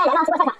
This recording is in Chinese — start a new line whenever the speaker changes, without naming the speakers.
来来让吃过下场。